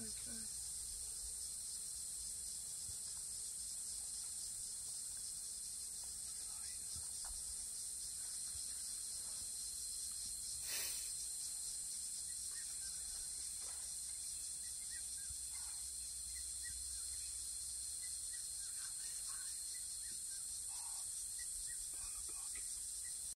try, try.